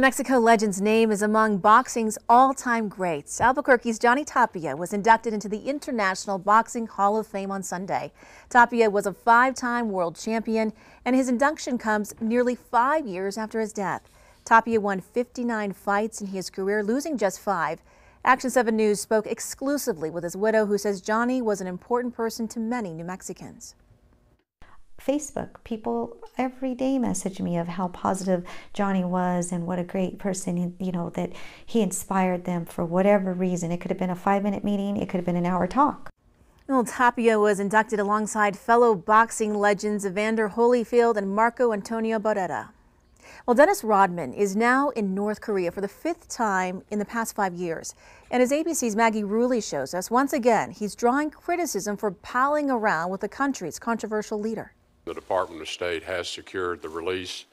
Mexico legend's name is among boxing's all-time greats. Albuquerque's Johnny Tapia was inducted into the International Boxing Hall of Fame on Sunday. Tapia was a five-time world champion, and his induction comes nearly five years after his death. Tapia won 59 fights in his career, losing just five. Action 7 News spoke exclusively with his widow, who says Johnny was an important person to many New Mexicans. Facebook. People every day message me of how positive Johnny was and what a great person, you know, that he inspired them for whatever reason. It could have been a five minute meeting, it could have been an hour talk. Well, Tapia was inducted alongside fellow boxing legends Evander Holyfield and Marco Antonio Barrera. Well, Dennis Rodman is now in North Korea for the fifth time in the past five years. And as ABC's Maggie Rulli shows us, once again, he's drawing criticism for palling around with the country's controversial leader. The Department of State has secured the release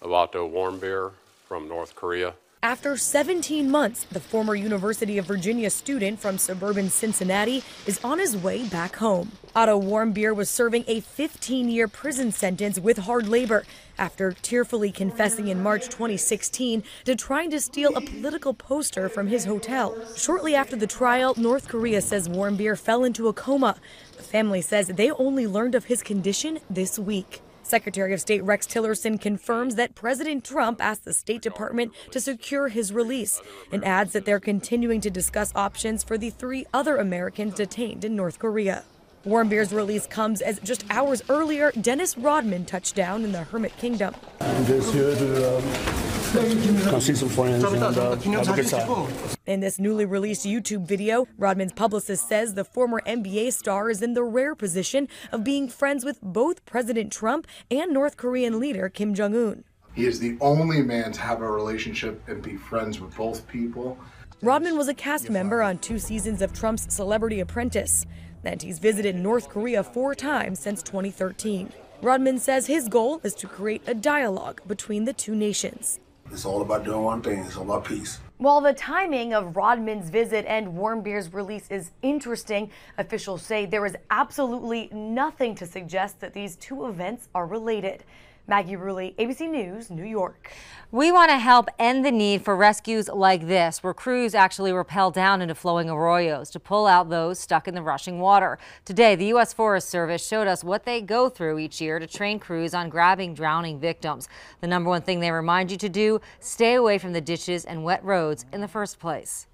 of Otto Warmbier from North Korea. After 17 months, the former University of Virginia student from suburban Cincinnati is on his way back home. Otto Warmbier was serving a 15 year prison sentence with hard labor after tearfully confessing in March 2016 to trying to steal a political poster from his hotel. Shortly after the trial, North Korea says Warmbier fell into a coma. The family says they only learned of his condition this week. Secretary of State Rex Tillerson confirms that President Trump asked the State Department to secure his release and adds that they're continuing to discuss options for the three other Americans detained in North Korea. Warmbier's release comes as just hours earlier, Dennis Rodman touched down in the Hermit Kingdom. I'm just here to um, come see some friends and uh, have a good time. In this newly released YouTube video, Rodman's publicist says the former NBA star is in the rare position of being friends with both President Trump and North Korean leader Kim Jong un. He is the only man to have a relationship and be friends with both people. Rodman was a cast member on two seasons of Trump's Celebrity Apprentice and he's visited North Korea four times since 2013. Rodman says his goal is to create a dialogue between the two nations. It's all about doing one thing, it's all about peace. While the timing of Rodman's visit and Warmbier's release is interesting, officials say there is absolutely nothing to suggest that these two events are related. Maggie Rulli, ABC News, New York. We want to help end the need for rescues like this, where crews actually rappel down into flowing arroyos to pull out those stuck in the rushing water. Today, the U.S. Forest Service showed us what they go through each year to train crews on grabbing drowning victims. The number one thing they remind you to do, stay away from the ditches and wet roads in the first place.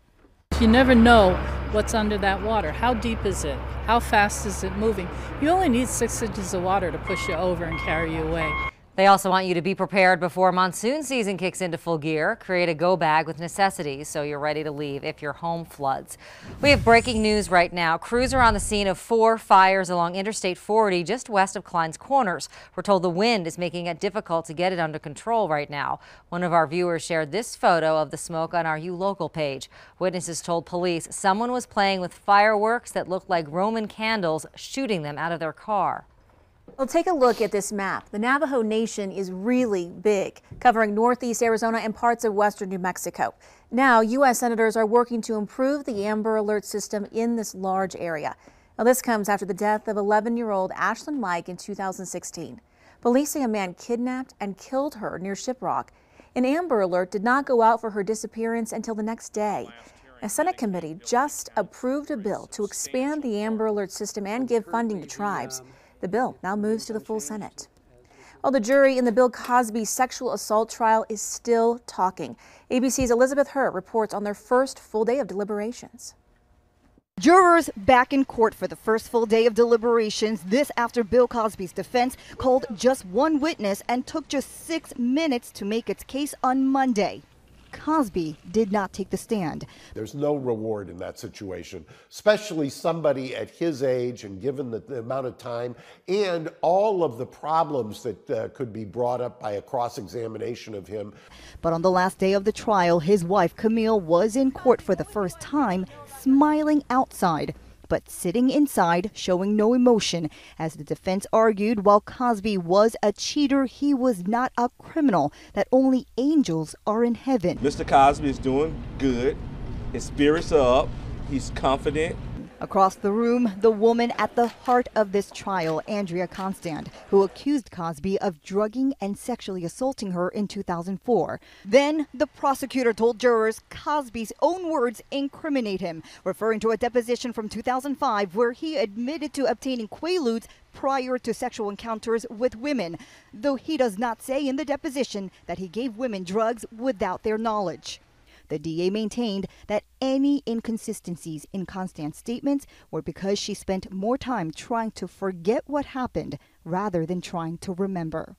You never know what's under that water. How deep is it? How fast is it moving? You only need six inches of water to push you over and carry you away. They also want you to be prepared before monsoon season kicks into full gear. Create a go bag with necessities so you're ready to leave if your home floods. We have breaking news right now. Crews are on the scene of four fires along Interstate 40 just west of Clines Corners. We're told the wind is making it difficult to get it under control right now. One of our viewers shared this photo of the smoke on our U Local page. Witnesses told police someone was playing with fireworks that looked like Roman candles, shooting them out of their car. Well, take a look at this map. The Navajo Nation is really big, covering northeast Arizona and parts of western New Mexico. Now, U.S. senators are working to improve the Amber Alert system in this large area. Now, this comes after the death of 11-year-old Ashlyn Mike in 2016. Police say a man kidnapped and killed her near Shiprock. An Amber Alert did not go out for her disappearance until the next day. A Senate committee just approved a bill to expand the Amber Alert system and give funding to tribes. The bill now moves to the full Senate. Well, the jury in the Bill Cosby sexual assault trial is still talking. ABC's Elizabeth Hur reports on their first full day of deliberations. Jurors back in court for the first full day of deliberations. This after Bill Cosby's defense called just one witness and took just six minutes to make its case on Monday. Cosby did not take the stand. There's no reward in that situation, especially somebody at his age and given the, the amount of time and all of the problems that uh, could be brought up by a cross examination of him. But on the last day of the trial, his wife Camille was in court for the first time, smiling outside but sitting inside, showing no emotion. As the defense argued, while Cosby was a cheater, he was not a criminal, that only angels are in heaven. Mr. Cosby is doing good. His spirits are up. He's confident. Across the room, the woman at the heart of this trial, Andrea Constand, who accused Cosby of drugging and sexually assaulting her in 2004. Then the prosecutor told jurors Cosby's own words incriminate him, referring to a deposition from 2005 where he admitted to obtaining Quaaludes prior to sexual encounters with women, though he does not say in the deposition that he gave women drugs without their knowledge. The DA maintained that any inconsistencies in Constand's statements were because she spent more time trying to forget what happened rather than trying to remember.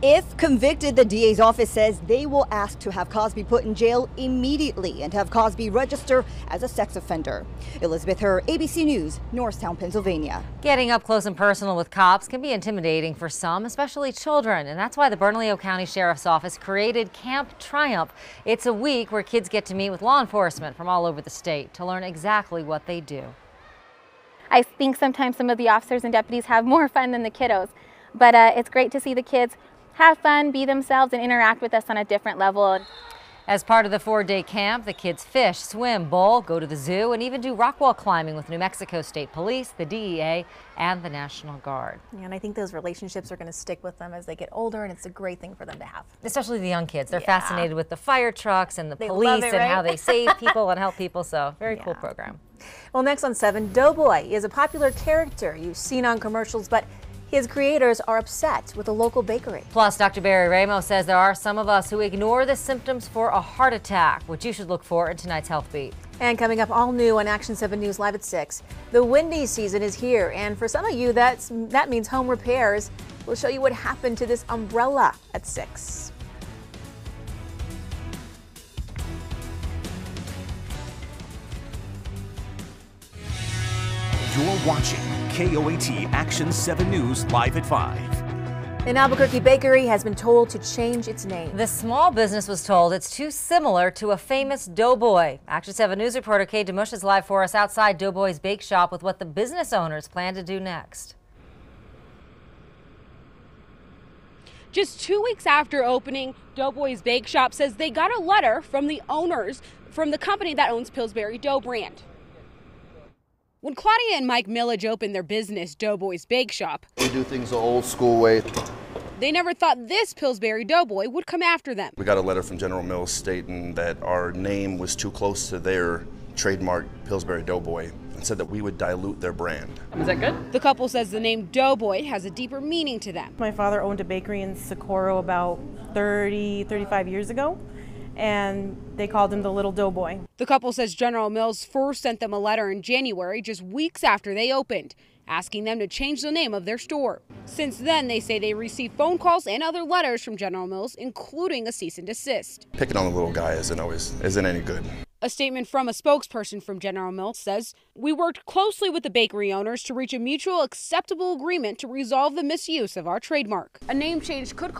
If convicted, the DA's office says they will ask to have Cosby put in jail immediately and have Cosby register as a sex offender. Elizabeth Hur, ABC News, Norristown, Pennsylvania. Getting up close and personal with cops can be intimidating for some, especially children, and that's why the Bernalillo County Sheriff's Office created Camp Triumph. It's a week where kids get to meet with law enforcement from all over the state to learn exactly what they do. I think sometimes some of the officers and deputies have more fun than the kiddos, but uh, it's great to see the kids have fun, be themselves, and interact with us on a different level. As part of the four-day camp, the kids fish, swim, bowl, go to the zoo, and even do rock wall climbing with New Mexico State Police, the DEA, and the National Guard. Yeah, And I think those relationships are going to stick with them as they get older, and it's a great thing for them to have. Especially the young kids. They're Yeah. fascinated with the fire trucks and the They police it, and how they save people and help people. So very cool program. Well, next on 7, Doughboy is a popular character you've seen on commercials, but his creators are upset with a local bakery. Plus, Dr. Barry Ramo says there are some of us who ignore the symptoms for a heart attack, which you should look for in tonight's Health Beat. And coming up all new on Action 7 News Live at 6. The windy season is here, and for some of you, that's, that means home repairs. We'll show you what happened to this umbrella at 6. You're watching KOAT Action 7 News live at 5. An Albuquerque bakery has been told to change its name. The small business was told it's too similar to a famous Doughboy. Action 7 News reporter Kate Demush is live for us outside Doughboy's bake shop with what the business owners plan to do next. Just two weeks after opening, Doughboy's Bake Shop says they got a letter from the owners from the company that owns Pillsbury Dough brand. When Claudia and Mike Millage opened their business, Doughboy's Bake Shop, We do things the old school way. they never thought this Pillsbury Doughboy would come after them. We got a letter from General Mills stating that our name was too close to their trademark Pillsbury Doughboy and said that we would dilute their brand. Is that good? The couple says the name Doughboy has a deeper meaning to them. My father owned a bakery in Socorro about 30, 35 years ago, and they called him the Little Doughboy. The couple says General Mills first sent them a letter in January, just weeks after they opened, asking them to change the name of their store. Since then, they say they received phone calls and other letters from General Mills, including a cease and desist. Picking on the little guy isn't always isn't any good. A statement from a spokesperson from General Mills says, We worked closely with the bakery owners to reach a mutual acceptable agreement to resolve the misuse of our trademark. A name change could